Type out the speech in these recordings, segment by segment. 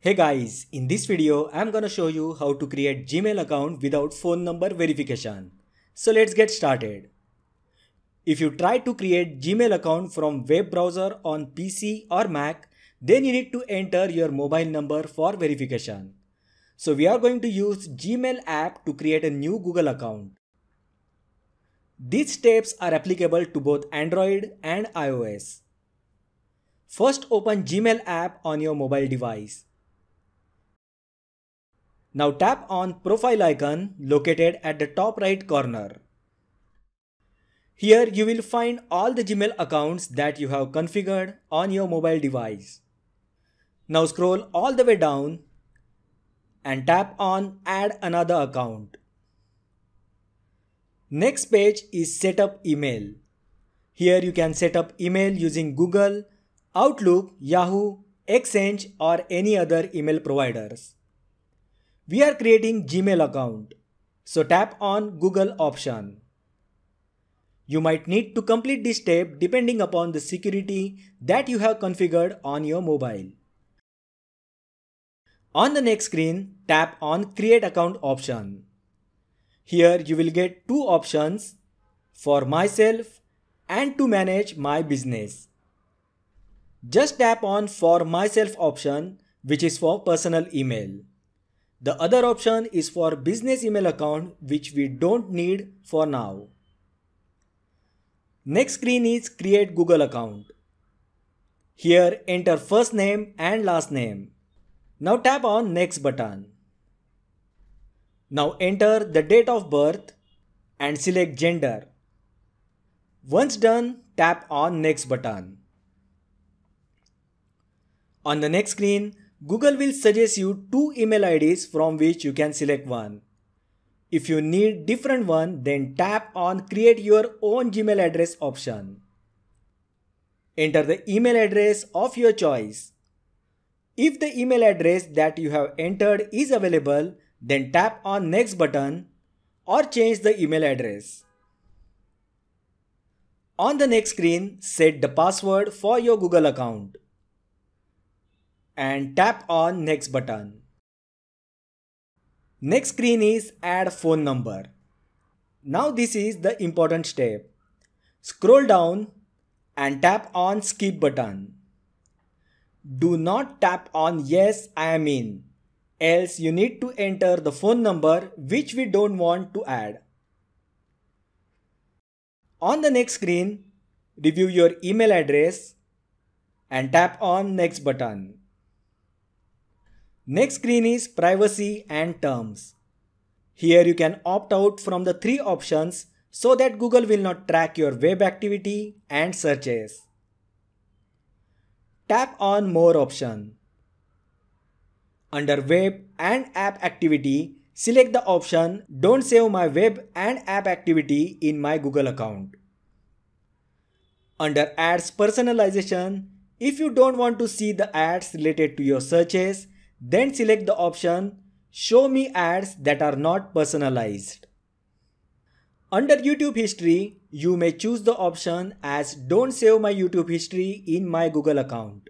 Hey guys, in this video I'm gonna show you how to create Gmail account without phone number verification. So let's get started. If you try to create Gmail account from web browser on PC or Mac, then you need to enter your mobile number for verification. So we are going to use Gmail app to create a new Google account. These steps are applicable to both Android and iOS. First open Gmail app on your mobile device. Now tap on profile icon located at the top right corner. Here you will find all the Gmail accounts that you have configured on your mobile device. Now scroll all the way down and tap on add another account. Next page is setup email. Here you can set up email using Google, Outlook, Yahoo, Exchange or any other email providers. We are creating Gmail account. So tap on Google option. You might need to complete this step depending upon the security that you have configured on your mobile. On the next screen, tap on Create Account option. Here you will get two options for myself and to manage my business. Just tap on For Myself option which is for personal email. The other option is for business email account which we don't need for now. Next screen is create Google account. Here enter first name and last name. Now tap on next button. Now enter the date of birth and select gender. Once done, tap on next button. On the next screen, Google will suggest you two email IDs from which you can select one. If you need different one, then tap on create your own Gmail address option. Enter the email address of your choice. If the email address that you have entered is available, then tap on next button or change the email address. On the next screen, set the password for your Google account and tap on next button. Next screen is add phone number. Now this is the important step. Scroll down and tap on skip button. Do not tap on yes I am in else you need to enter the phone number which we don't want to add. On the next screen, review your email address and tap on next button. Next screen is privacy and terms. Here you can opt out from the three options so that Google will not track your web activity and searches. Tap on more option. Under web and app activity, select the option don't save my web and app activity in my Google account. Under ads personalization, if you don't want to see the ads related to your searches, then select the option Show me ads that are not personalized. Under YouTube history, you may choose the option as Don't save my YouTube history in my Google account.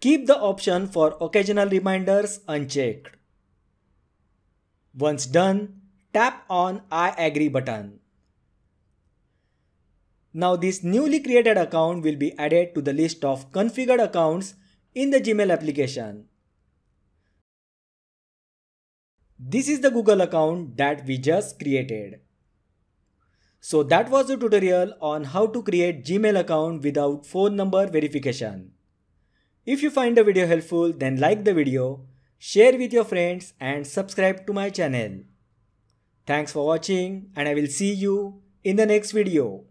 Keep the option for occasional reminders unchecked. Once done, tap on I agree button. Now this newly created account will be added to the list of configured accounts in the Gmail application. This is the Google account that we just created. So that was the tutorial on how to create Gmail account without phone number verification. If you find the video helpful then like the video, share with your friends and subscribe to my channel. Thanks for watching and I will see you in the next video.